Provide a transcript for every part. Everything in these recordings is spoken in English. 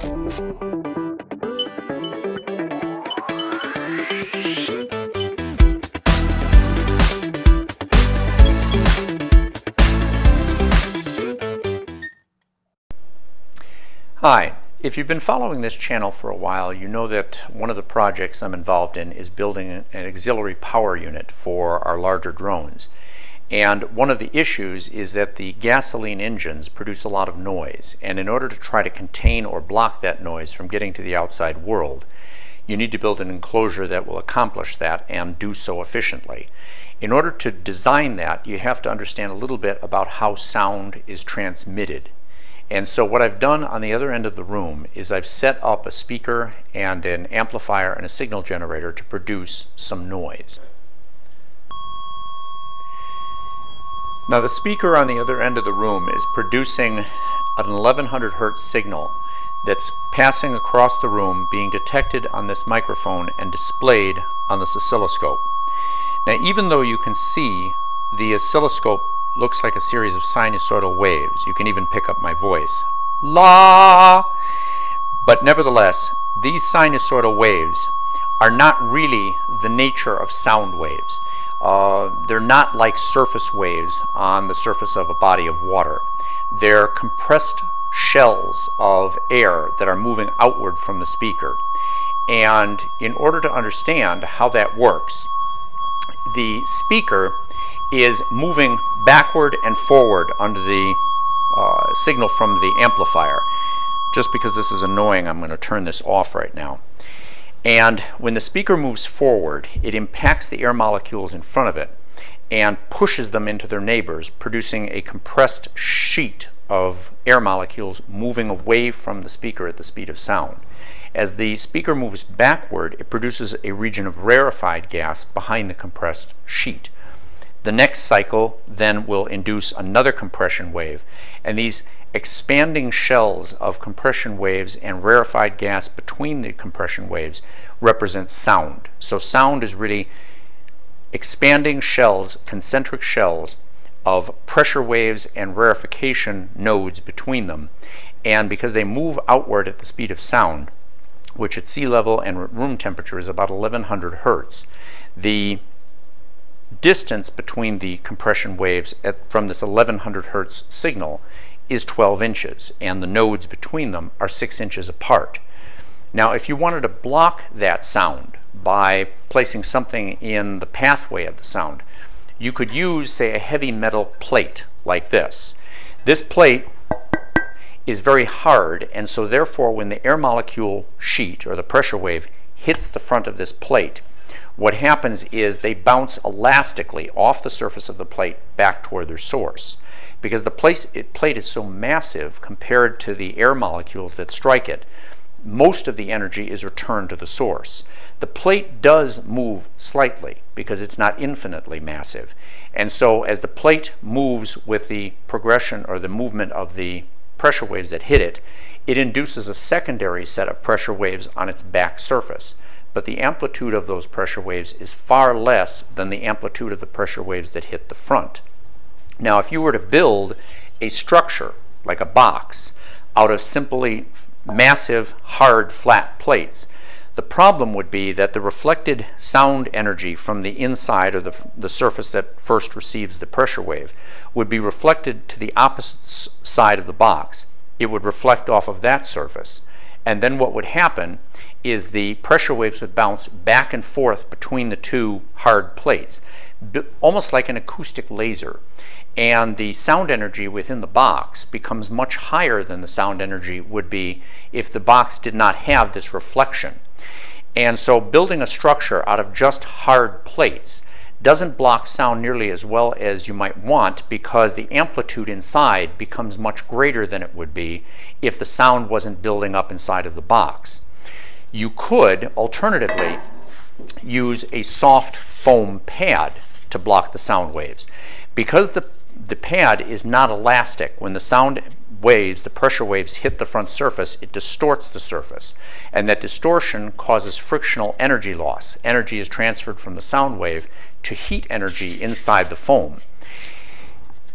Hi, if you've been following this channel for a while, you know that one of the projects I'm involved in is building an auxiliary power unit for our larger drones. And one of the issues is that the gasoline engines produce a lot of noise, and in order to try to contain or block that noise from getting to the outside world, you need to build an enclosure that will accomplish that and do so efficiently. In order to design that, you have to understand a little bit about how sound is transmitted and so what I've done on the other end of the room is I've set up a speaker and an amplifier and a signal generator to produce some noise. Now the speaker on the other end of the room is producing an 1100 hertz signal that's passing across the room, being detected on this microphone and displayed on this oscilloscope. Now even though you can see the oscilloscope looks like a series of sinusoidal waves. You can even pick up my voice. La! But nevertheless, these sinusoidal waves are not really the nature of sound waves. Uh, they're not like surface waves on the surface of a body of water. They're compressed shells of air that are moving outward from the speaker. And in order to understand how that works, the speaker is moving backward and forward under the uh, signal from the amplifier. Just because this is annoying, I'm going to turn this off right now. And when the speaker moves forward, it impacts the air molecules in front of it and pushes them into their neighbors, producing a compressed sheet of air molecules moving away from the speaker at the speed of sound. As the speaker moves backward, it produces a region of rarefied gas behind the compressed sheet. The next cycle then will induce another compression wave. And these expanding shells of compression waves and rarefied gas between the compression waves represent sound. So sound is really expanding shells, concentric shells, of pressure waves and rarefication nodes between them. And because they move outward at the speed of sound, which at sea level and room temperature is about 1100 hertz, the distance between the compression waves at, from this 1100 hertz signal is 12 inches and the nodes between them are 6 inches apart. Now if you wanted to block that sound by placing something in the pathway of the sound, you could use say a heavy metal plate like this. This plate is very hard and so therefore when the air molecule sheet or the pressure wave hits the front of this plate what happens is they bounce elastically off the surface of the plate back toward their source. Because the place, it, plate is so massive compared to the air molecules that strike it, most of the energy is returned to the source. The plate does move slightly because it's not infinitely massive. And so as the plate moves with the progression or the movement of the pressure waves that hit it, it induces a secondary set of pressure waves on its back surface but the amplitude of those pressure waves is far less than the amplitude of the pressure waves that hit the front. Now, if you were to build a structure, like a box, out of simply massive, hard, flat plates, the problem would be that the reflected sound energy from the inside or the, the surface that first receives the pressure wave would be reflected to the opposite side of the box. It would reflect off of that surface. And then what would happen is the pressure waves would bounce back and forth between the two hard plates, almost like an acoustic laser. And the sound energy within the box becomes much higher than the sound energy would be if the box did not have this reflection. And so building a structure out of just hard plates doesn't block sound nearly as well as you might want because the amplitude inside becomes much greater than it would be if the sound wasn't building up inside of the box. You could, alternatively, use a soft foam pad to block the sound waves. Because the, the pad is not elastic, when the sound waves, the pressure waves hit the front surface, it distorts the surface. And that distortion causes frictional energy loss. Energy is transferred from the sound wave to heat energy inside the foam.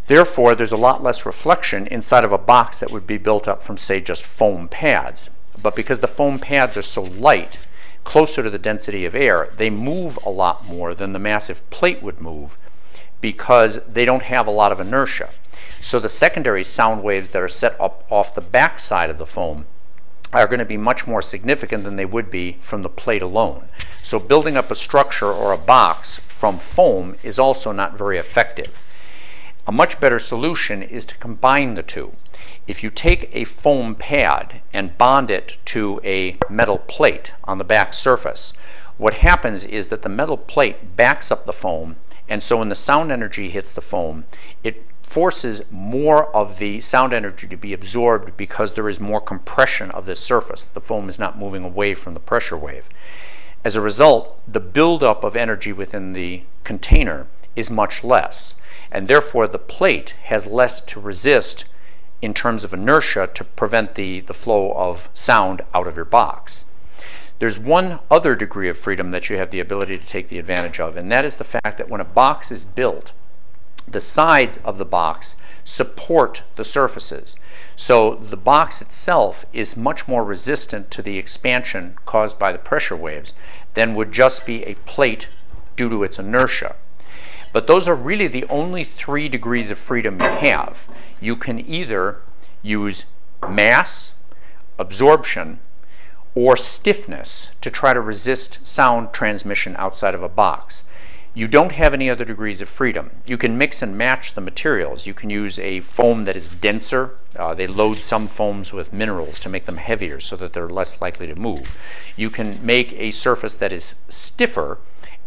Therefore, there's a lot less reflection inside of a box that would be built up from, say, just foam pads but because the foam pads are so light, closer to the density of air, they move a lot more than the massive plate would move because they don't have a lot of inertia. So the secondary sound waves that are set up off the back side of the foam are going to be much more significant than they would be from the plate alone. So building up a structure or a box from foam is also not very effective. A much better solution is to combine the two. If you take a foam pad and bond it to a metal plate on the back surface, what happens is that the metal plate backs up the foam and so when the sound energy hits the foam, it forces more of the sound energy to be absorbed because there is more compression of this surface. The foam is not moving away from the pressure wave. As a result, the buildup of energy within the container is much less, and therefore the plate has less to resist in terms of inertia to prevent the, the flow of sound out of your box. There's one other degree of freedom that you have the ability to take the advantage of, and that is the fact that when a box is built, the sides of the box support the surfaces. So the box itself is much more resistant to the expansion caused by the pressure waves than would just be a plate due to its inertia. But those are really the only three degrees of freedom you have. You can either use mass, absorption, or stiffness to try to resist sound transmission outside of a box. You don't have any other degrees of freedom. You can mix and match the materials. You can use a foam that is denser. Uh, they load some foams with minerals to make them heavier so that they're less likely to move. You can make a surface that is stiffer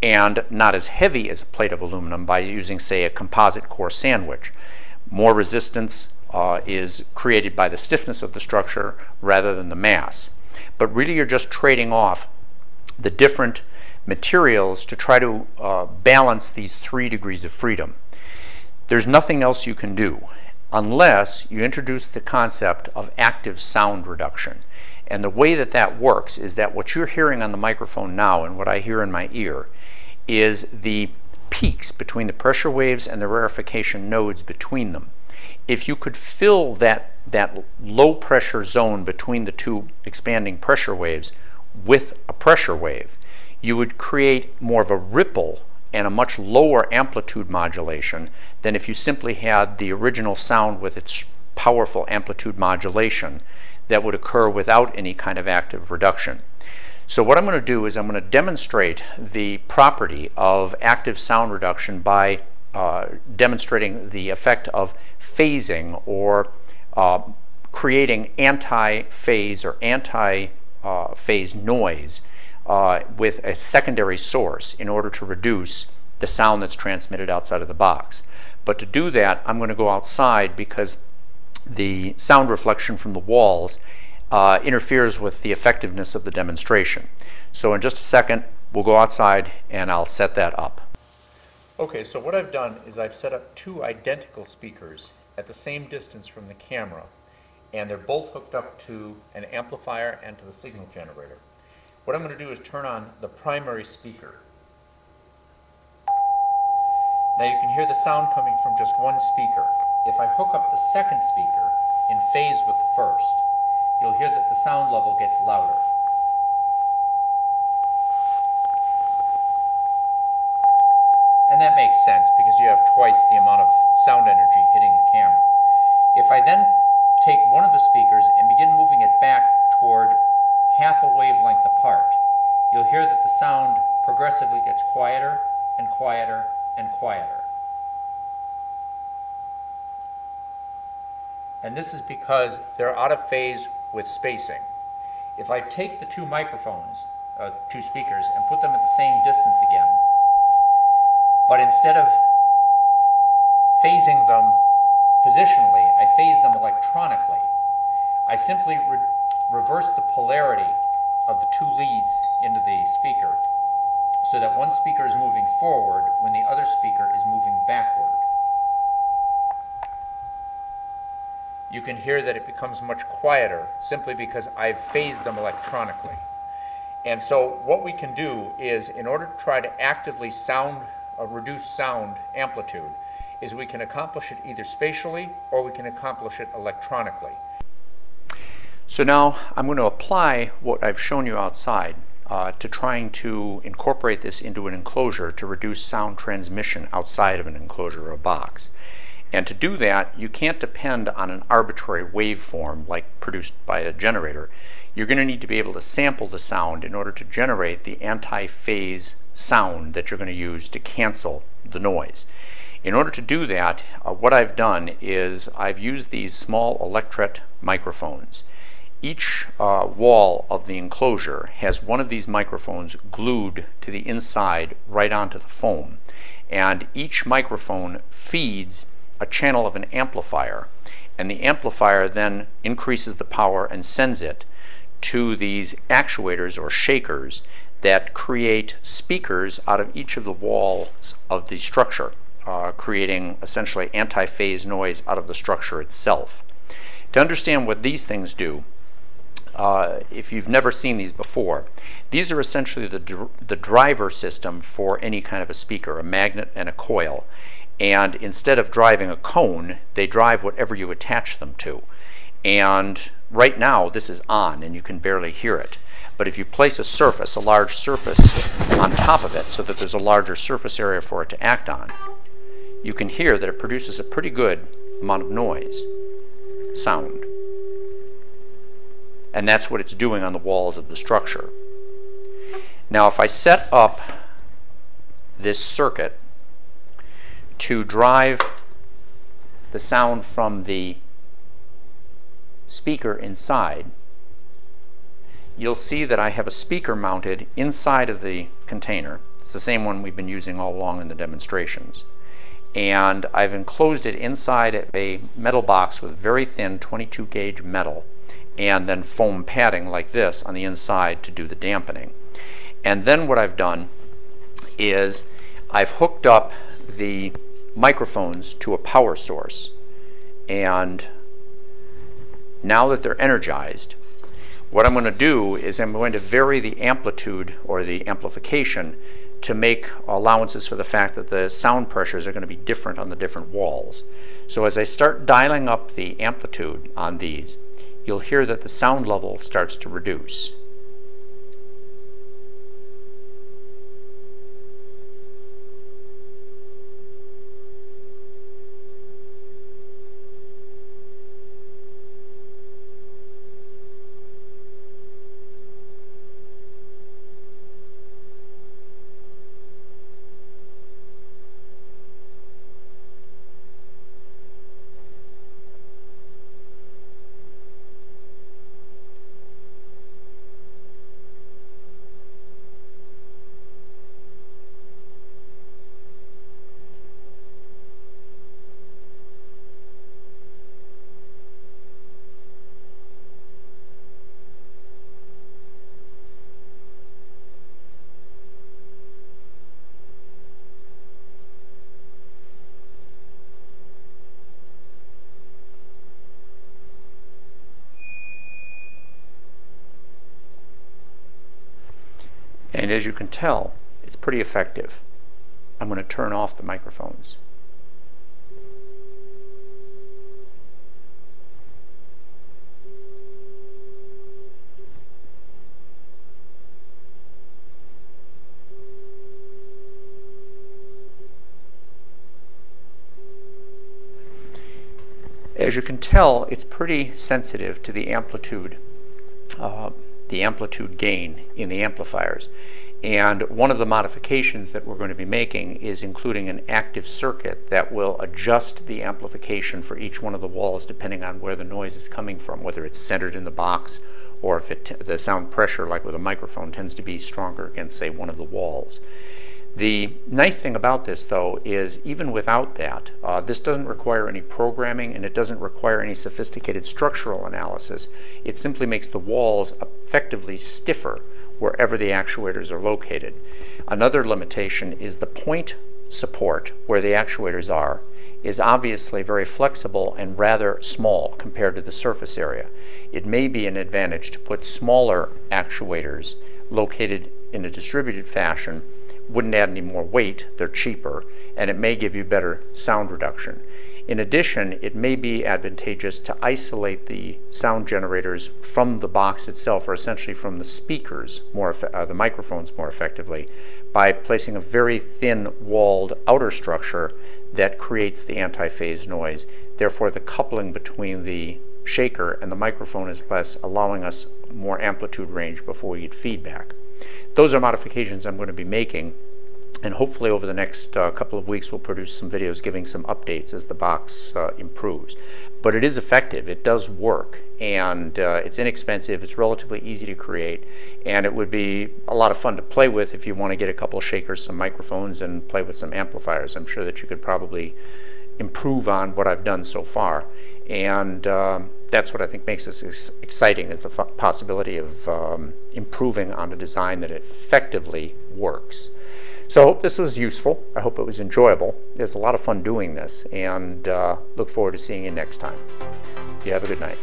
and not as heavy as a plate of aluminum by using, say, a composite core sandwich. More resistance uh, is created by the stiffness of the structure rather than the mass but really you're just trading off the different materials to try to uh, balance these three degrees of freedom. There's nothing else you can do unless you introduce the concept of active sound reduction. And the way that that works is that what you're hearing on the microphone now and what I hear in my ear is the peaks between the pressure waves and the rarefication nodes between them. If you could fill that, that low pressure zone between the two expanding pressure waves with a pressure wave, you would create more of a ripple and a much lower amplitude modulation than if you simply had the original sound with its powerful amplitude modulation that would occur without any kind of active reduction. So what I'm going to do is I'm going to demonstrate the property of active sound reduction by uh, demonstrating the effect of phasing or uh, creating anti-phase or anti-phase noise uh, with a secondary source in order to reduce the sound that's transmitted outside of the box. But to do that, I'm going to go outside because the sound reflection from the walls uh, interferes with the effectiveness of the demonstration. So in just a second, we'll go outside and I'll set that up. Okay, so what I've done is I've set up two identical speakers at the same distance from the camera, and they're both hooked up to an amplifier and to the signal generator. What I'm going to do is turn on the primary speaker. Now you can hear the sound coming from just one speaker. If I hook up the second speaker in phase with the first, you'll hear that the sound level gets louder. And that makes sense because you have twice the amount of sound energy hitting the camera. If I then take one of the speakers and begin moving it back toward half a wavelength apart, you'll hear that the sound progressively gets quieter and quieter and quieter. And this is because they're out of phase with spacing. If I take the two microphones, uh, two speakers, and put them at the same distance again, but instead of phasing them positionally, I phase them electronically. I simply re reverse the polarity of the two leads into the speaker so that one speaker is moving forward when the other speaker is moving backward. You can hear that it becomes much quieter simply because I've phased them electronically. And so what we can do is, in order to try to actively sound, uh, reduce sound amplitude, is we can accomplish it either spatially or we can accomplish it electronically. So now I'm going to apply what I've shown you outside uh, to trying to incorporate this into an enclosure to reduce sound transmission outside of an enclosure or a box. And to do that, you can't depend on an arbitrary waveform like produced by a generator. You're going to need to be able to sample the sound in order to generate the anti-phase sound that you're going to use to cancel the noise. In order to do that, uh, what I've done is I've used these small electret microphones. Each uh, wall of the enclosure has one of these microphones glued to the inside right onto the foam. And each microphone feeds a channel of an amplifier. And the amplifier then increases the power and sends it to these actuators or shakers that create speakers out of each of the walls of the structure, uh, creating essentially anti-phase noise out of the structure itself. To understand what these things do, uh, if you've never seen these before, these are essentially the, dr the driver system for any kind of a speaker, a magnet and a coil. And instead of driving a cone, they drive whatever you attach them to. And right now, this is on, and you can barely hear it. But if you place a surface, a large surface, on top of it so that there's a larger surface area for it to act on, you can hear that it produces a pretty good amount of noise, sound and that's what it's doing on the walls of the structure. Now if I set up this circuit to drive the sound from the speaker inside, you'll see that I have a speaker mounted inside of the container. It's the same one we've been using all along in the demonstrations. And I've enclosed it inside a metal box with very thin 22 gauge metal and then foam padding like this on the inside to do the dampening. And then what I've done is I've hooked up the microphones to a power source and now that they're energized what I'm going to do is I'm going to vary the amplitude or the amplification to make allowances for the fact that the sound pressures are going to be different on the different walls. So as I start dialing up the amplitude on these, you'll hear that the sound level starts to reduce. And as you can tell, it's pretty effective. I'm going to turn off the microphones. As you can tell, it's pretty sensitive to the amplitude uh, the amplitude gain in the amplifiers. And one of the modifications that we're going to be making is including an active circuit that will adjust the amplification for each one of the walls depending on where the noise is coming from, whether it's centered in the box or if it the sound pressure, like with a microphone, tends to be stronger against, say, one of the walls. The nice thing about this, though, is even without that, uh, this doesn't require any programming and it doesn't require any sophisticated structural analysis. It simply makes the walls effectively stiffer wherever the actuators are located. Another limitation is the point support where the actuators are is obviously very flexible and rather small compared to the surface area. It may be an advantage to put smaller actuators located in a distributed fashion wouldn't add any more weight, they're cheaper, and it may give you better sound reduction. In addition, it may be advantageous to isolate the sound generators from the box itself, or essentially from the speakers, more uh, the microphones more effectively, by placing a very thin walled outer structure that creates the anti-phase noise. Therefore, the coupling between the shaker and the microphone is less, allowing us more amplitude range before we get feedback. Those are modifications I'm going to be making and hopefully over the next uh, couple of weeks we'll produce some videos giving some updates as the box uh, improves. But it is effective, it does work, and uh, it's inexpensive, it's relatively easy to create, and it would be a lot of fun to play with if you want to get a couple shakers, some microphones, and play with some amplifiers. I'm sure that you could probably improve on what I've done so far. And um, that's what I think makes this exciting is the possibility of um, improving on a design that effectively works. So I hope this was useful. I hope it was enjoyable. It's a lot of fun doing this and uh, look forward to seeing you next time. You have a good night.